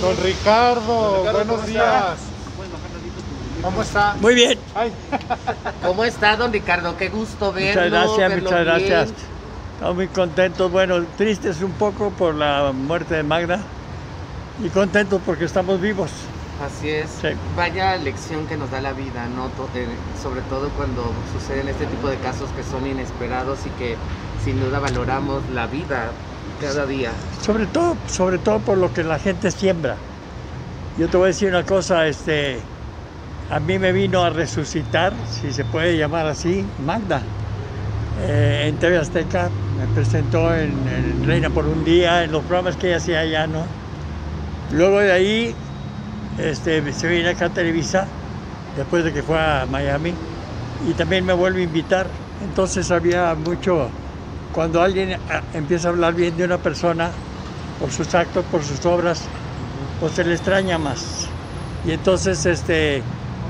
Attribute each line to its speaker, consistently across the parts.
Speaker 1: Don Ricardo, buenos días. ¿Cómo está?
Speaker 2: Muy bien.
Speaker 1: Ay,
Speaker 3: ¿Cómo está, don Ricardo? Qué gusto verlo.
Speaker 2: Muchas gracias,
Speaker 3: verlo
Speaker 2: muchas
Speaker 3: bien.
Speaker 2: gracias. Estamos muy contentos, bueno, tristes un poco por la muerte de Magda y contentos porque estamos vivos.
Speaker 3: Así es.
Speaker 2: Sí.
Speaker 3: Vaya lección que nos da la vida, eh, sobre todo cuando suceden este tipo de casos que son inesperados y que sin duda valoramos la vida cada día.
Speaker 2: Sobre todo, sobre todo por lo que la gente siembra. Yo te voy a decir una cosa, este, a mí me vino a resucitar, si se puede llamar así, Magda. Eh, en TV Azteca me presentó en, Reina por un día, en los programas que ella hacía allá, ¿no? Luego de ahí este, se vino acá a Televisa, después de que fue a Miami, y también me vuelve a invitar. Entonces había mucho, cuando alguien ah, empieza a hablar bien de una persona, por sus actos, por sus obras, pues se le extraña más. Y entonces este,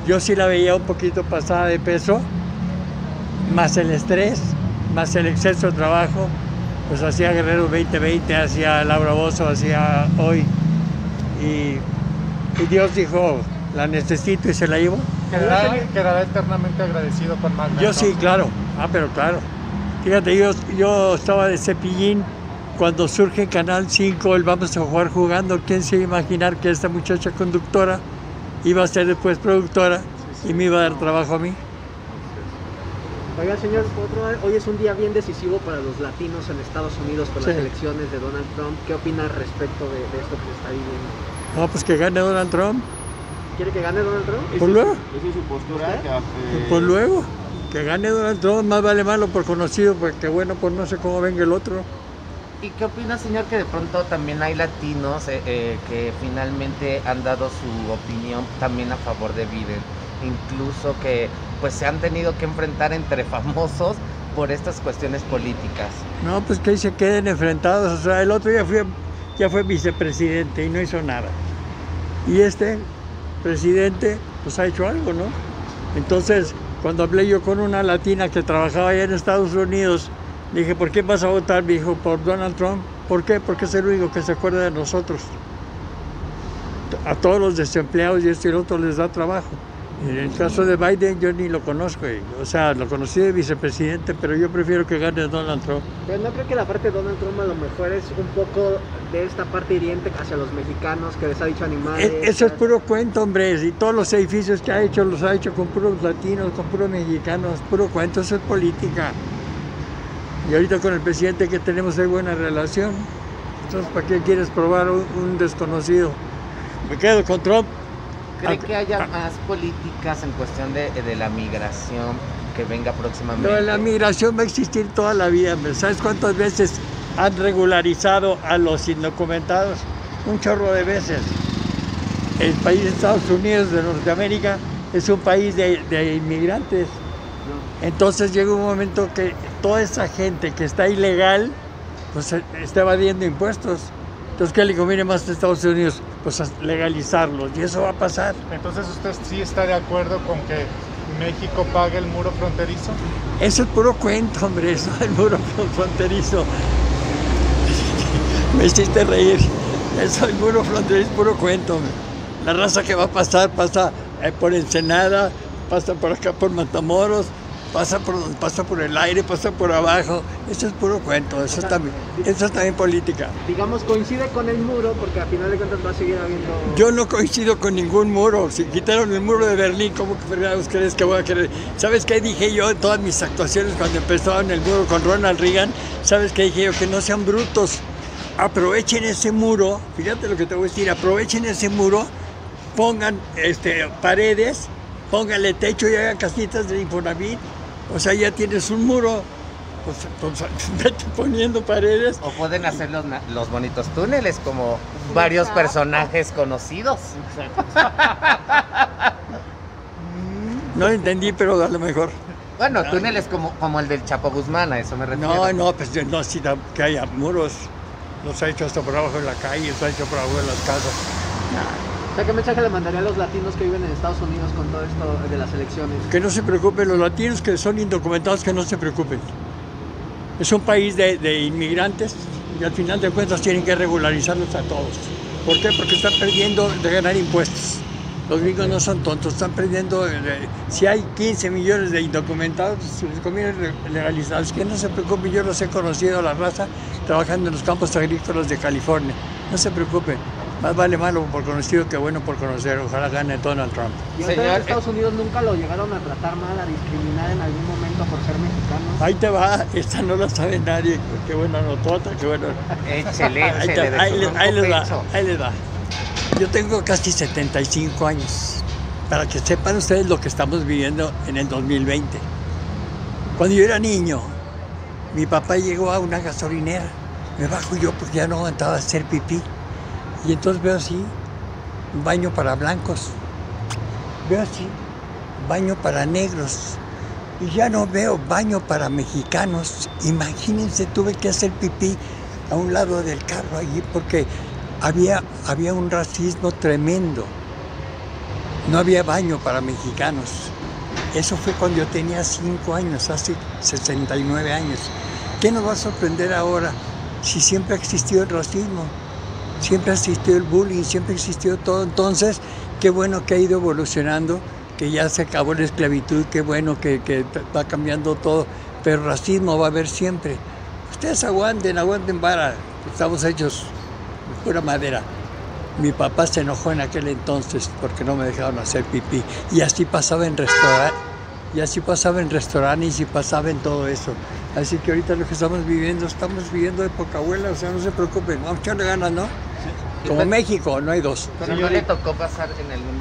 Speaker 2: yo sí la veía un poquito pasada de peso, más el estrés, más el exceso de trabajo, pues hacía Guerrero 2020, hacía Laura Bozo, hacía hoy. Y, y Dios dijo, la necesito y se la llevo.
Speaker 1: quedará, quedará eternamente agradecido con Magda.
Speaker 2: Yo sí, claro. Ah, pero claro. Fíjate, yo, yo estaba de cepillín cuando surge Canal 5 el Vamos a jugar jugando. ¿Quién se iba a imaginar que esta muchacha conductora iba a ser después productora y me iba a dar trabajo a mí?
Speaker 4: Oiga, señor, otro- hoy es un día bien decisivo para los latinos en Estados Unidos por las
Speaker 2: Sí.
Speaker 4: elecciones de Donald Trump. ¿Qué opina respecto de, de esto que se está viviendo?
Speaker 2: No, pues que gane Donald Trump.
Speaker 4: ¿Quiere que gane Donald Trump?
Speaker 2: Pues luego,
Speaker 5: Esa es su postura.
Speaker 2: pues luego. Que gane Donald Trump, más vale malo por conocido, porque bueno, pues no sé cómo venga el otro.
Speaker 3: ¿Y qué opina, señor, que de pronto también hay latinos eh, eh, que finalmente han dado su opinión también a favor de Biden? Incluso que pues se han tenido que enfrentar entre famosos por estas cuestiones políticas.
Speaker 2: No, pues que ahí se queden enfrentados. O sea, el otro ya fue, ya fue vicepresidente y no hizo nada. Y este presidente, pues ha hecho algo, ¿no? Entonces, cuando hablé yo con una latina que trabajaba allá en Estados Unidos, dije, ¿por qué vas a votar? Me dijo, por Donald Trump. ¿Por qué? Porque es el único que se acuerda de nosotros. A todos los desempleados y este y el otro les da trabajo. En el caso de Biden yo ni lo conozco, y- o sea, lo conocí de vicepresidente, pero yo prefiero que gane Donald Trump.
Speaker 4: Pero no creo que la parte de Donald Trump a lo mejor es un poco de esta parte hiriente hacia los mexicanos que les ha dicho animales.
Speaker 2: E- Eso es puro cuento, hombre. Y todos los edificios que ha hecho los ha hecho con puros latinos, con puros mexicanos. Puro cuento, eso es política. Y ahorita con el presidente que tenemos hay buena relación. Entonces, ¿para qué quieres probar un, un desconocido? Me quedo con Trump.
Speaker 3: ¿Cree
Speaker 2: Ah,
Speaker 3: que haya
Speaker 2: ah.
Speaker 3: más políticas en cuestión de, de la migración que venga próximamente?
Speaker 2: De la migración va a existir toda la vida. ¿Sabes cuántas veces han regularizado a los indocumentados? Un chorro de veces. El país de Estados Unidos de Norteamérica es un país de, de inmigrantes. Entonces llega un momento que toda esa gente que está ilegal, pues eh, está evadiendo impuestos. Entonces, ¿qué le conviene más a Estados Unidos? Pues legalizarlos. Y eso va a pasar.
Speaker 1: Entonces, ¿usted sí está de acuerdo con que México pague el muro fronterizo?
Speaker 2: Es puro cuento, hombre, eso del muro fronterizo. Me hiciste reír. Eso del muro fronterizo es puro cuento, hombre. La raza que va a pasar pasa eh, por Ensenada, pasa por acá por Matamoros, pasa por, pasa por el aire, pasa por abajo. Eso es puro cuento, eso es también, eso es también política.
Speaker 4: Digamos, coincide con el muro porque al final de cuentas va a seguir habiendo...
Speaker 2: Yo no coincido con ningún muro. Si quitaron el muro de Berlín, ¿cómo que fregados crees que voy a querer? ¿Sabes qué dije yo en todas mis actuaciones cuando empezaban el muro con Ronald Reagan? ¿Sabes qué dije yo? Que no sean brutos. Aprovechen ese muro, fíjate lo que te voy a decir, aprovechen ese muro, pongan este, paredes, pónganle techo y hagan casitas de Infonavit. O sea, ya tienes un muro. Pues, pues, vete poniendo paredes.
Speaker 3: O pueden hacer los, los bonitos túneles como varios personajes conocidos.
Speaker 2: No entendí, pero a lo mejor.
Speaker 3: Bueno, túneles como, como el del Chapo Guzmán, a eso me refiero.
Speaker 2: No, no, pues yo no necesita que haya muros. Los ha hecho hasta por abajo de la calle, los ha hecho por abajo de las casas.
Speaker 4: O sea, ¿qué mensaje le mandaría a los latinos que viven en Estados Unidos con todo esto de las elecciones?
Speaker 2: Que no se preocupen, los latinos que son indocumentados, que no se preocupen. Es un país de, inmigrantes Y al final de cuentas tienen que regularizarlos a todos. ¿Por qué? Porque están perdiendo de ganar impuestos. Los gringos no son tontos, están perdiendo. si hay 15 millones de indocumentados, les conviene legalizarlos. Que no se preocupe, yo los he conocido a la raza trabajando en los campos agrícolas de California. No se preocupe, más vale malo por conocido que bueno por conocer. Ojalá gane Donald Trump.
Speaker 4: ¿Y
Speaker 3: Señor,
Speaker 4: ustedes en Estados Unidos nunca lo llegaron a tratar mal, a discriminar en algún momento por ser mexicanos?
Speaker 2: Ahí te va, esta no la sabe nadie. Qué buena notota, qué bueno.
Speaker 3: Échele,
Speaker 2: Ahí, te- ahí le- les va, ahí les va. Yo tengo casi 75 años, para que sepan ustedes lo que estamos viviendo en el 2020. Cuando yo era niño, mi papá llegó a una gasolinera, me bajo yo porque ya no aguantaba hacer pipí. Y entonces veo así, baño para blancos, veo así, baño para negros, y ya no veo baño para mexicanos. Imagínense, tuve que hacer pipí a un lado del carro allí porque había, había un racismo tremendo. No había baño para mexicanos. Eso fue cuando yo tenía 5 años, hace 69 años. ¿Qué nos va a sorprender ahora si siempre ha existido el racismo? Siempre ha existido el bullying, siempre ha existido todo. Entonces, qué bueno que ha ido evolucionando, que ya se acabó la esclavitud, qué bueno que, que va cambiando todo. Pero racismo va a haber siempre. Ustedes aguanten, aguanten vara. Estamos hechos pura madera. Mi papá se enojó en aquel entonces porque no me dejaron hacer pipí. Y así pasaba en restaurantes. Y así pasaba en restaurantes y pasaba en todo eso. Así que ahorita lo que estamos viviendo, estamos viviendo época abuela, o sea, no se preocupen, vamos a echarle ganas, ¿no? Como México, no hay dos.
Speaker 3: Pero
Speaker 1: Sí,
Speaker 3: no le tocó pasar en algún